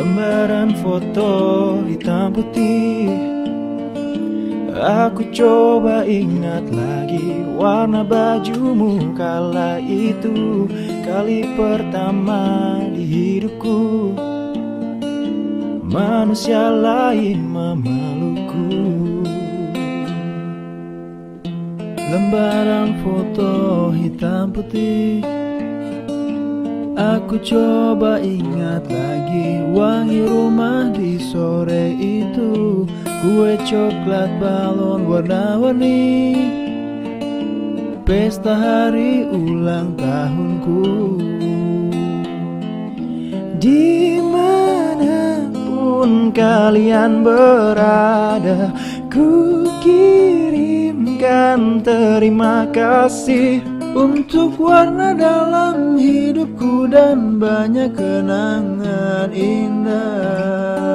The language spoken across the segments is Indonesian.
Lembaran foto hitam putih. Aku coba ingat lagi warna bajumu kala itu Kali pertama di hidupku. Manusia lain memelukku. Lembaran foto hitam putih Aku coba ingat lagi wangi rumah di sore itu. Kue coklat balon warna-warni. Pesta hari ulang tahunku. Di mana pun kalian berada Ku kirimkan terima kasih untuk warna dalam hidupku dan banyak kenangan indah.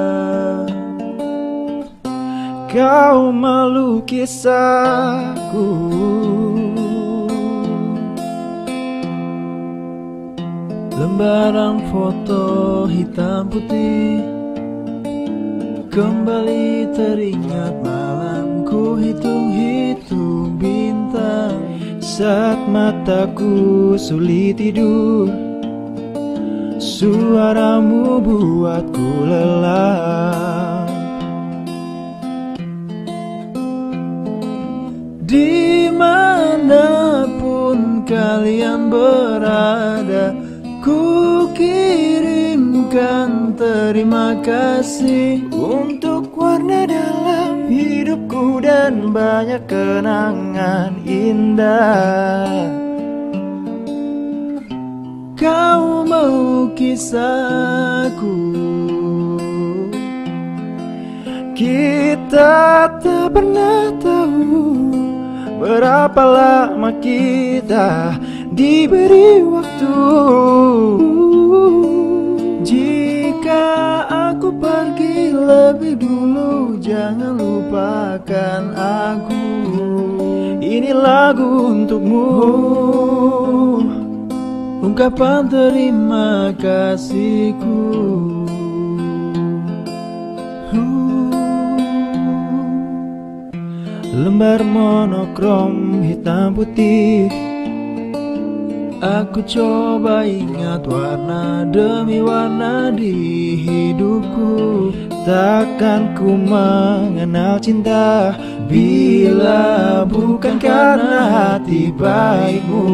Kau melukis aku Lembaran foto hitam putih Kembali teringat malamku bintang saat mataku sulit tidur. Suaramu buatku lelah. Di mana pun kalian berada Ku kirimkan terima kasih Untuk warna dan banyak kenangan indah. Kau mau kisahku Kita tak pernah tahu Berapa lama kita diberi waktu aku pergi lebih dulu Jangan lupakan aku. Ini lagu untukmu. Ungkapan terima kasihku. Lembar monokrom hitam putih Aku coba ingat warna demi warna di hidupku. Takkan ku mengenal cinta Bila bukan karena hati baikmu